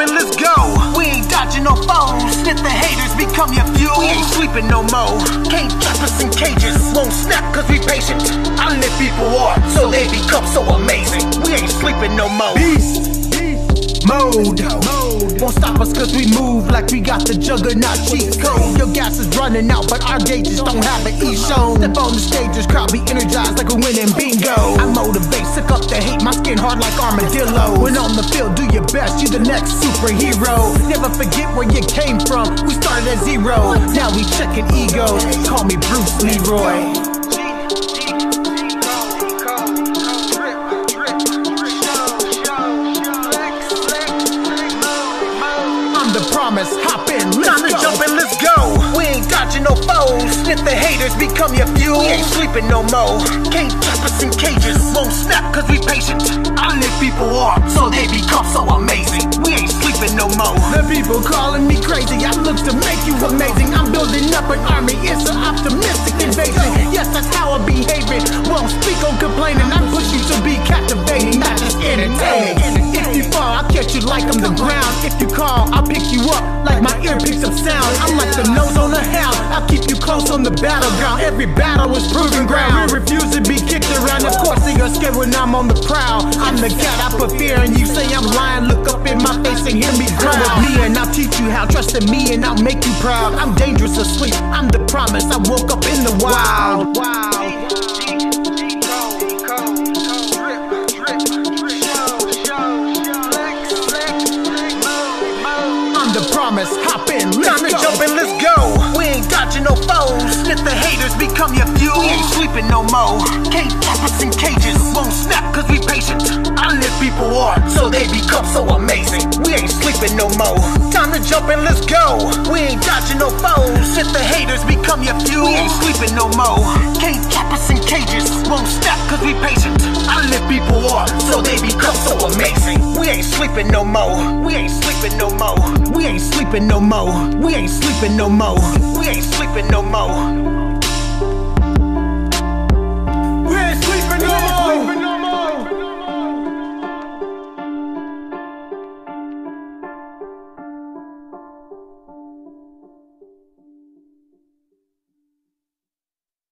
and let's go. We ain't dodging no foes. Let the haters become your fuel. We ain't sleeping no more. Can't trap us in cages. Won't snap cause we patient. I lift people up so they become so amazing. We ain't sleeping no more. Beast. Mode. mode. Won't stop us cause we move like we got the juggernaut cheat code. Your gas is running out, but our gauges don't have an e-show. Step on the stage, just crowd be energized like a winning bingo. I motivate like armadillo. When on the field, do your best, You're the next superhero. Never forget where you came from, we started at zero. Now we checking egos, call me Bruce Leroy. Promise, hop in, let's Time to go. jump and let's go. We ain't dodging no foes. Let the haters become your fuel. We ain't sleeping no more. Can't trap us in cages. Won't snap cause we patient. I lift people up so they become so amazing. We ain't sleeping no more. The people calling me crazy. I look to make you amazing. I'm building up an army. It's an optimistic invasion. Yes, that's how I'm behaving. Won't speak on complaining. I'm the ground. If you call, I'll pick you up like my ear picks up sound. I'm like the nose on the hound. I'll keep you close on the battleground. Every battle is proven ground. We refuse to be kicked around. Of course, they are scared when I'm on the prowl. I'm the cat I put fear in you. Say I'm lying. Look up in my face and hear me growl. With me and I'll teach you how. Trust in me and I'll make you proud. I'm dangerous asleep. I'm the promise. I woke up in the wild. I'm promise. Hop in. Let's Time to go. jump and let's go. We ain't dodging no foes. Let the haters become your fuel. We ain't sleeping no more. Can't trap us in cages. Won't snap cause we patient. I lift people up so they become so amazing. We ain't sleeping no more. Time to jump and let's go. We ain't dodging no foes. Let the haters become your fuel. We ain't sleeping no more. Can't trap us in cages. Won't snap cause we patient. I lift people up so they become so amazing. We ain't sleeping no more. We ain't sleeping no more. We ain't sleeping no more. We ain't sleeping no more. We ain't sleeping no more.